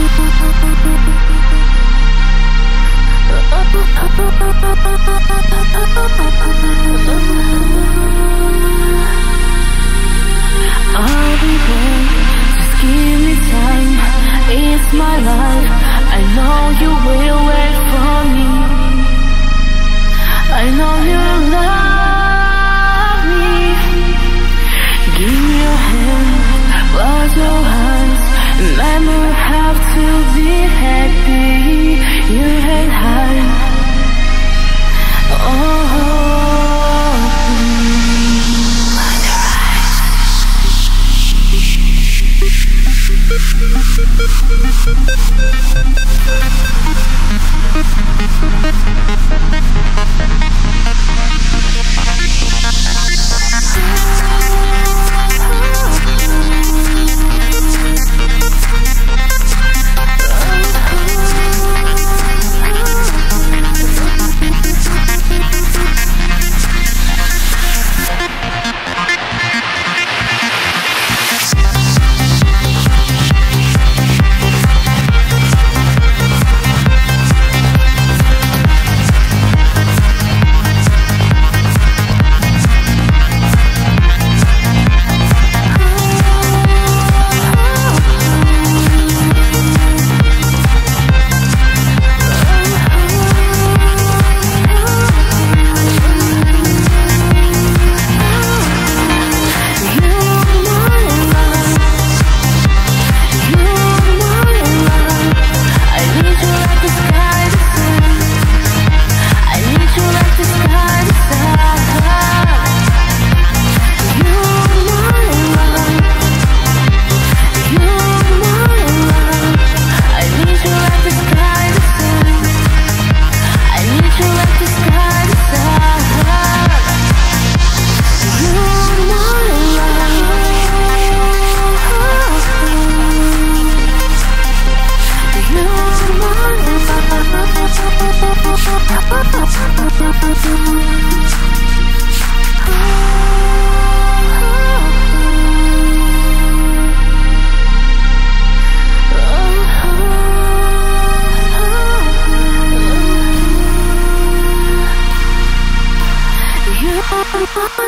Thank you. To be happy. You hate high. You Oh.